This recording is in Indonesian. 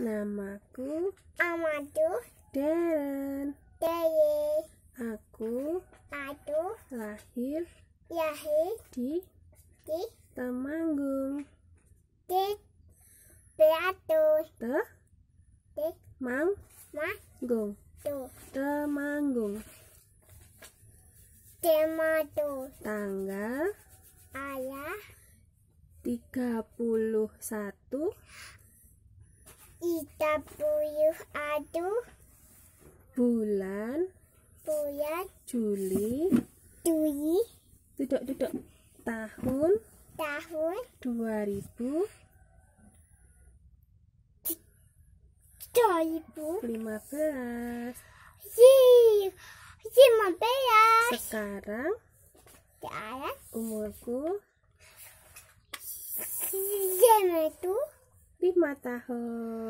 Namaku Amadu Deren. Dewi Aku Adu lahir Yahi di Di Temanggung. Di Beatu Di Temanggung. Madu Temanggung. Demadu Tanggal Ayah 31 Ida Buyuh Adu. Bulan. Bulan Juli. Dui duduk duduk tahun. Tahun 2015 2000 Si Lima belas. Sekarang. Jalan umurku. Itu. Lima tahun